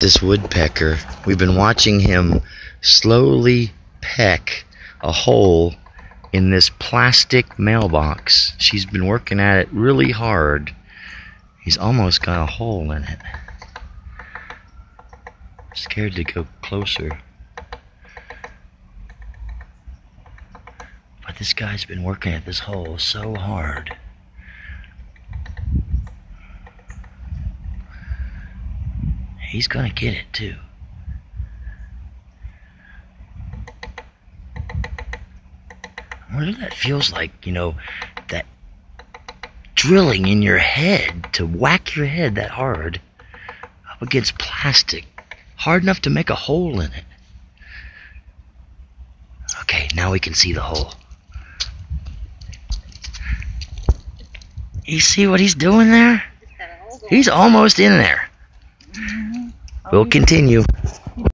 this woodpecker. We've been watching him slowly peck a hole in this plastic mailbox. She's been working at it really hard. He's almost got a hole in it. Scared to go closer. But this guy's been working at this hole so hard. He's gonna get it too. I wonder if that feels like, you know, that drilling in your head to whack your head that hard up against plastic, hard enough to make a hole in it. Okay, now we can see the hole. You see what he's doing there? He's almost in there. We'll continue.